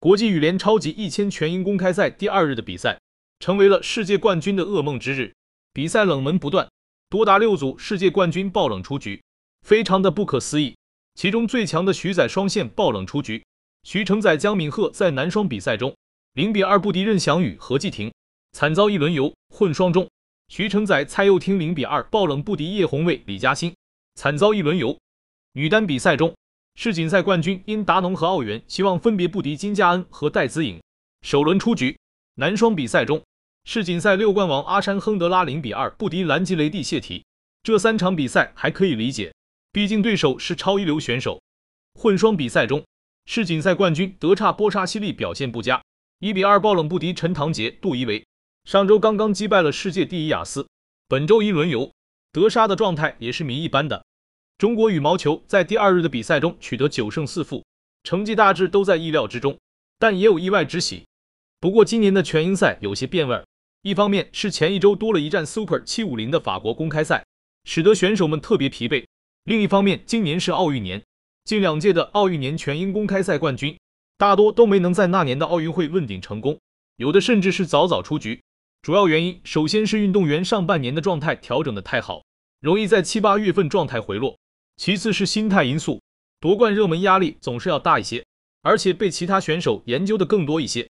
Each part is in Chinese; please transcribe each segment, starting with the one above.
国际羽联超级一千全英公开赛第二日的比赛，成为了世界冠军的噩梦之日。比赛冷门不断，多达六组世界冠军爆冷出局，非常的不可思议。其中最强的徐载双线爆冷出局，徐承载、姜敏赫在男双比赛中零比二不敌任翔宇、何继霆，惨遭一轮游。混双中，徐承载、蔡佑廷零比二爆冷不敌叶红卫、李嘉欣，惨遭一轮游。女单比赛中，世锦赛冠军因达农和奥原希望分别不敌金佳恩和戴资颖，首轮出局。男双比赛中，世锦赛六冠王阿山亨德拉零比二不敌兰吉雷蒂谢提，这三场比赛还可以理解，毕竟对手是超一流选手。混双比赛中，世锦赛冠军德差波沙西利表现不佳，一比二爆冷不敌陈唐杰、杜怡维。上周刚刚击败了世界第一雅思，本周一轮游，德沙的状态也是谜一般的。中国羽毛球在第二日的比赛中取得九胜四负，成绩大致都在意料之中，但也有意外之喜。不过今年的全英赛有些变味儿，一方面是前一周多了一站 Super 七五零的法国公开赛，使得选手们特别疲惫；另一方面，今年是奥运年，近两届的奥运年全英公开赛冠军大多都没能在那年的奥运会问鼎成功，有的甚至是早早出局。主要原因首先是运动员上半年的状态调整的太好，容易在七八月份状态回落。其次是心态因素，夺冠热门压力总是要大一些，而且被其他选手研究的更多一些。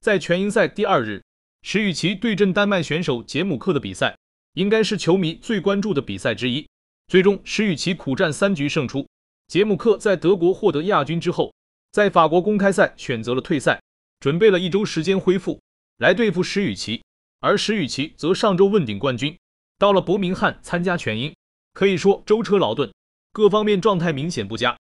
在全英赛第二日，石宇奇对阵丹麦选手杰姆克的比赛，应该是球迷最关注的比赛之一。最终，石宇奇苦战三局胜出。杰姆克在德国获得亚军之后，在法国公开赛选择了退赛，准备了一周时间恢复来对付石宇奇。而石宇奇则上周问鼎冠军，到了伯明翰参加全英，可以说舟车劳顿。各方面状态明显不佳，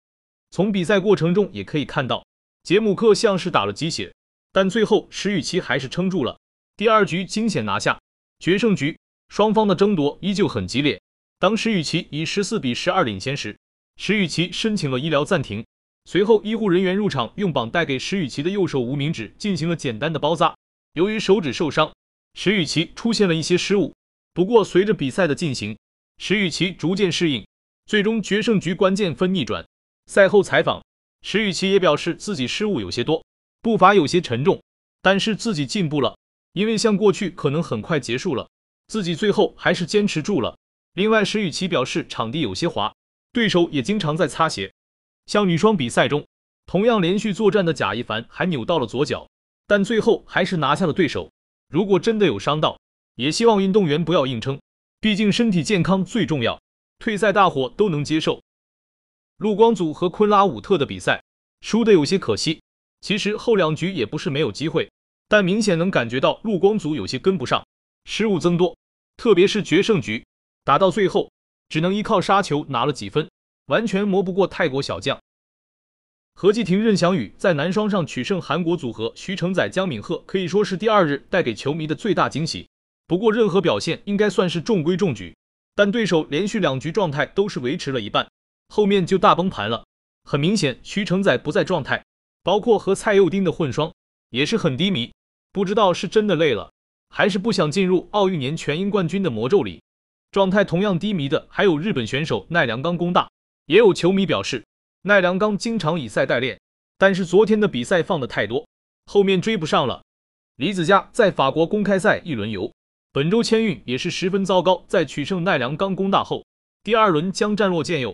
从比赛过程中也可以看到，杰姆克像是打了鸡血，但最后石宇奇还是撑住了，第二局惊险拿下决胜局。双方的争夺依旧很激烈。当石宇奇以十四比十二领先时，石宇奇申请了医疗暂停，随后医护人员入场用绑带给石宇奇的右手无名指进行了简单的包扎。由于手指受伤，石宇奇出现了一些失误。不过随着比赛的进行，石宇奇逐渐适应。最终决胜局关键分逆转。赛后采访，石宇奇也表示自己失误有些多，步伐有些沉重，但是自己进步了。因为像过去可能很快结束了，自己最后还是坚持住了。另外，石宇奇表示场地有些滑，对手也经常在擦鞋。像女双比赛中，同样连续作战的贾一凡还扭到了左脚，但最后还是拿下了对手。如果真的有伤到，也希望运动员不要硬撑，毕竟身体健康最重要。退赛大伙都能接受。陆光祖和昆拉武特的比赛输的有些可惜，其实后两局也不是没有机会，但明显能感觉到陆光祖有些跟不上，失误增多，特别是决胜局打到最后，只能依靠杀球拿了几分，完全磨不过泰国小将。何继霆、任翔宇在男双上取胜，韩国组合徐承宰、姜敏赫可以说是第二日带给球迷的最大惊喜。不过任何表现应该算是中规中矩。但对手连续两局状态都是维持了一半，后面就大崩盘了。很明显，徐承宰不在状态，包括和蔡佑丁的混双也是很低迷。不知道是真的累了，还是不想进入奥运年全英冠军的魔咒里。状态同样低迷的还有日本选手奈良刚功大。也有球迷表示，奈良刚经常以赛代练，但是昨天的比赛放的太多，后面追不上了。李子嘉在法国公开赛一轮游。本周签运也是十分糟糕，在取胜奈良钢攻大后，第二轮将战落健佑。